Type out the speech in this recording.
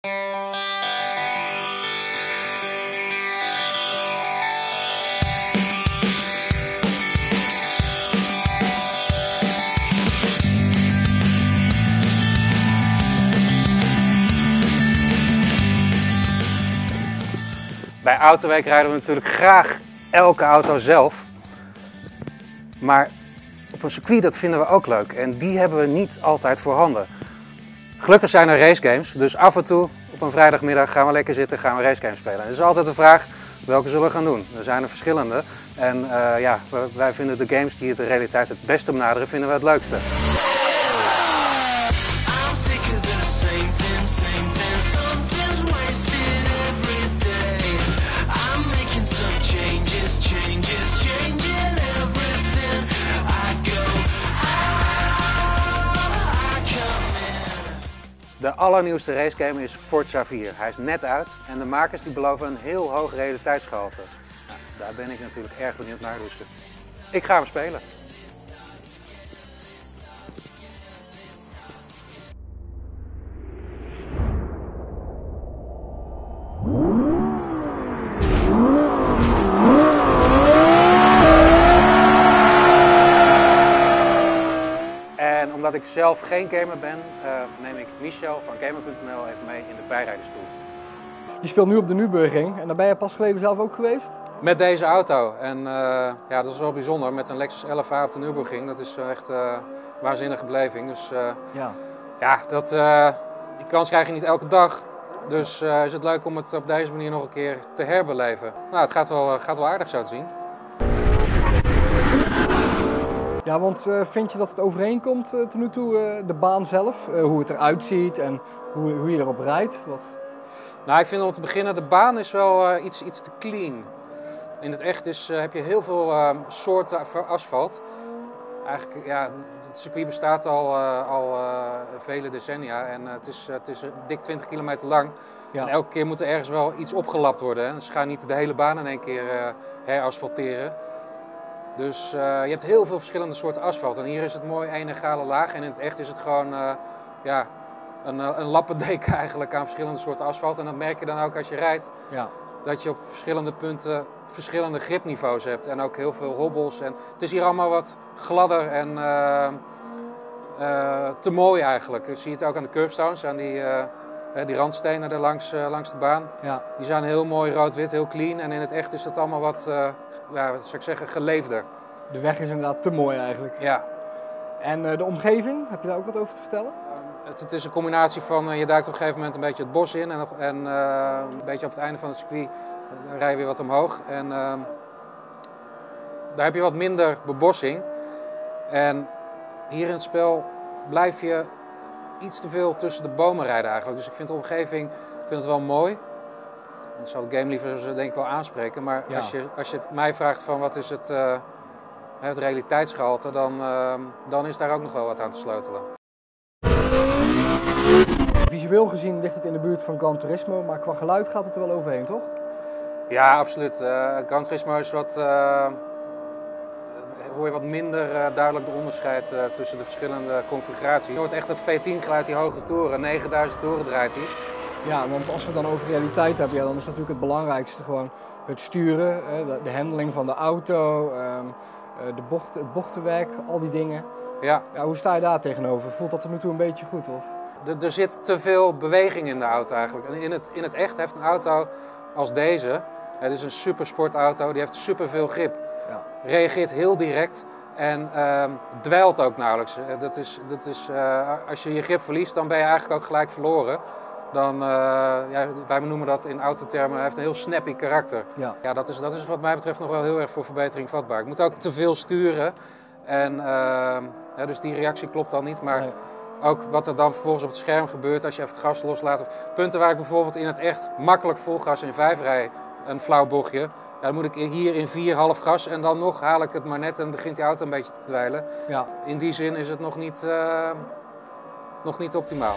Bij Autoweek rijden we natuurlijk graag elke auto zelf. Maar op een circuit dat vinden we ook leuk en die hebben we niet altijd voorhanden. Gelukkig zijn er racegames, dus af en toe op een vrijdagmiddag gaan we lekker zitten, gaan we racegames spelen. Het is altijd de vraag welke zullen we gaan doen. Er zijn er verschillende en uh, ja, wij vinden de games die het de realiteit het beste benaderen, vinden we het leukste. Allernieuwste racegame is Forza 4. Hij is net uit en de makers die beloven een heel hoog realiteitsgehalte. Nou, daar ben ik natuurlijk erg benieuwd naar, dus ik ga hem spelen. omdat ik zelf geen gamer ben, ik Michel van Gamer.nl even mee in de bijrijderstoel. Je speelt nu op de Nürburgring en daar ben je pas geleden zelf ook geweest? Met deze auto. En uh, ja, dat is wel bijzonder. Met een Lexus LFA op de Nürburgring. Dat is echt uh, een waanzinnige beleving. Dus ja, ja dat, die kans krijg je niet elke dag. Dus is het leuk om het op deze manier nog een keer te herbeleven. Nou, het gaat wel, gaat wel aardig zo te zien. Ja, want uh, vind je dat het overeenkomt uh, tot nu toe, uh, de baan zelf? hoe het eruit ziet en hoe, hoe je erop rijdt? Wat? Nou, ik vind om te beginnen, de baan is wel iets, iets te clean. In het echt is, heb je heel veel soorten asfalt. Eigenlijk, ja, het circuit bestaat al, al vele decennia en het, is, het is dik 20 kilometer lang. Ja. En elke keer moet er ergens wel iets opgelapt worden. Hè. Dus ze gaan niet de hele baan in één keer herasfalteren. Dus uh, je hebt heel veel verschillende soorten asfalt. En hier is het mooi één egale laag. En in het echt is het gewoon uh, ja, een, een lappendeken eigenlijk aan verschillende soorten asfalt. En dat merk je dan ook als je rijdt. Ja. Dat je op verschillende punten verschillende gripniveaus hebt. En ook heel veel hobbels. En het is hier allemaal wat gladder en uh, te mooi eigenlijk. Je ziet het ook aan de curbstones, aan die die randstenen er langs, uh, langs de baan. Ja. Die zijn heel mooi rood-wit, heel clean. En in het echt is het allemaal wat, uh, ja, wat zou ik zeggen, geleefder. De weg is inderdaad te mooi eigenlijk. Ja. En uh, de omgeving, heb je daar ook wat over te vertellen? Het, het, is een combinatie van, je duikt op een gegeven moment een beetje het bos in. En, en een beetje op het einde van het circuit rij je weer wat omhoog. En ehm, daar heb je wat minder bebossing. En hier in het spel blijf je iets te veel tussen de bomen rijden eigenlijk. Dus ik vind de omgeving ik vind het wel mooi. Dat zal de game liever denk ik wel aanspreken. Maar als, je, als je mij vraagt van wat is het, uh, het realiteitsgehalte, dan, uh, dan is daar ook nog wel wat aan te sleutelen. Visueel gezien ligt het in de buurt van Gran Turismo, maar qua geluid gaat het er wel overheen, toch? Ja, absoluut. Uh, Gran Turismo is wat hoor je wat minder uh, duidelijk de onderscheid uh, tussen de verschillende configuraties. Je hoort echt dat V10 geluid, die hoge toeren. 9000 toeren draait hij. Ja, want als we het dan over realiteit hebben, ja, dan is natuurlijk het belangrijkste gewoon het sturen, de, de handling van de auto, um, de bocht, het bochtenwerk, al die dingen. Ja. ja. Hoe sta je daar tegenover? Voelt dat er nu toe een beetje goed? Of? Er, er zit te veel beweging in de auto eigenlijk. in het, in het echt heeft een auto als deze, het is een supersportauto, die heeft superveel grip ja. reageert heel direct en uh, dweilt ook nauwelijks. Eh, dat is, dat is, uh, als je je grip verliest, dan ben je eigenlijk ook gelijk verloren. Dan, uh, ja, wij noemen dat in autotermen, hij heeft een heel snappy karakter. Ja. Ja, dat, is, dat is wat mij betreft nog wel heel erg voor verbetering vatbaar. Ik moet ook te veel sturen. En, ja, dus die reactie klopt dan niet. Maar nee. ook wat er dan vervolgens op het scherm gebeurt als je even het gas loslaat. Of punten waar ik bijvoorbeeld in het echt makkelijk vol gas in vijf rij, een flauw bochtje ja, dan moet ik hier in vier half gas en dan nog haal ik het maar net en begint die auto een beetje te dweilen. Ja. In die zin is het nog niet, uh, nog niet optimaal.